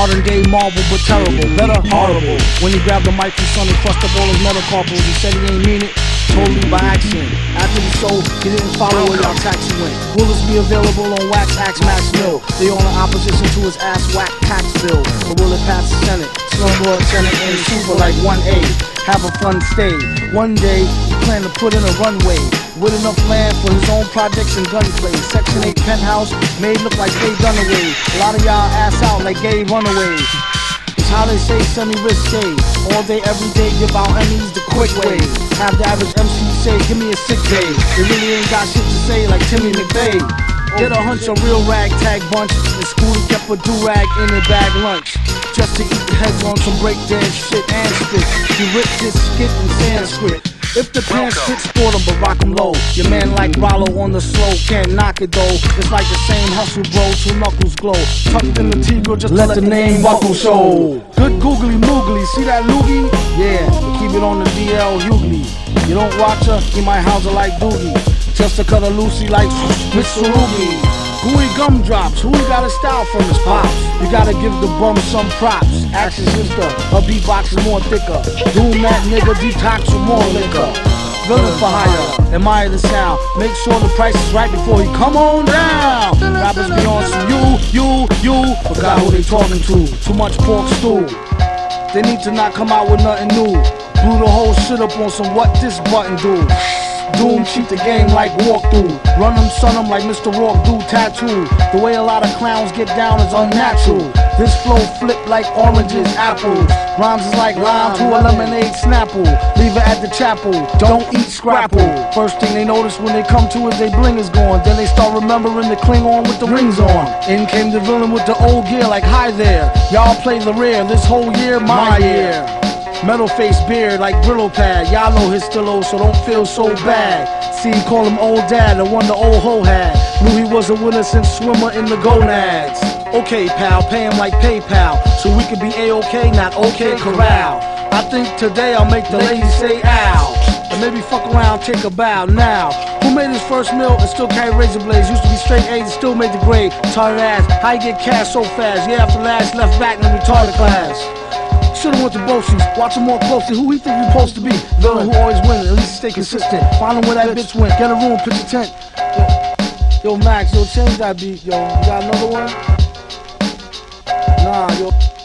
Modern day marvel, but terrible. Better horrible. When he grabbed the mic from Sonny, crushed up all his metacarpals. He said he ain't mean it. Totally by accident. After the show, he didn't follow where y'all taxi went. This be available on Wax Axe Max Mill? They all in opposition to his ass whack tax bill. But will it pass the Senate? Slumlord Senate and super like 1A. Have a fun stay. One day, he plan to put in a runway with enough land for his own projects and gunplay. Section 8 penthouse made look like they away. A lot of y'all ass out like gay runaways. It's how they say semi-risque. All day, every day, give out Emmys the quick way. Have the average MC say, give me a sick day. They really ain't got shit to say like Timmy McVeigh. Get a hunch, a real ragtag bunch. And Scooty kept a do-rag in their bag lunch. Just to eat the heads on some breakdance shit and spit. He ripped this skit in Sanskrit. If the pants fit, sport 'em, but rock 'em low. Your man like Rollo on the slow, can't knock it though. It's like the same hustle, bro, two knuckles glow. Tucked in the T-girl, just let, the name buckle show. Good googly moogly, see that loogie? Yeah, keep it on the DL Hughley. You don't watch her, he might house her like Doogie. Just to cut her Lucy like Mr. Mitsurugi. Gooey gumdrops, who got a style from his pops? You gotta give the bum some props. Action sister, her beatbox is more thicker. Doom that nigga detox with more liquor. Villain for hire, admire the sound. Make sure the price is right before he come on down. Rappers be on some you, you, you. Forgot who they talking to. Too much pork stew. They need to not come out with nothing new. Blew the whole shit up on some what this button do. Doom cheat the game like walkthrough. Run them, son them like Mr. Roarke do tattoo. The way a lot of clowns get down is unnatural. This flow flip like oranges, apples. Rhymes is like lime to a lemonade snapple. Leave it at the chapel. Don't eat scrapple. First thing they notice when they come to is they bling is gone. Then they start remembering the Klingon with the rings on. In came the villain with the old gear like hi there. Y'all play the rear. This whole year, my year. Metal face beard like Brillo pad. Y'all know his still old, so don't feel so bad. See, call him old dad, the one the old hoe had. Knew he was a winner since swimmer in the gonads. Okay, pal, pay him like PayPal, so we could be A-OK, not OK Corral. I think today I'll make the ladies say ow. And maybe fuck around, take a bow now. Who made his first meal and still carry razor blades? Used to be straight A's and still made the grade. Retarded ass, how you get cash so fast? Yeah, after last, left back in the retarded class. Should've went to Bosie's, watch him more closely. Who he think you supposed to be? Villain who always win, at least stay consistent. Find where that bitch went. Get a room, pitch a tent. Yo, yo Max, yo, change that beat, yo. You got another one? Nah, yo.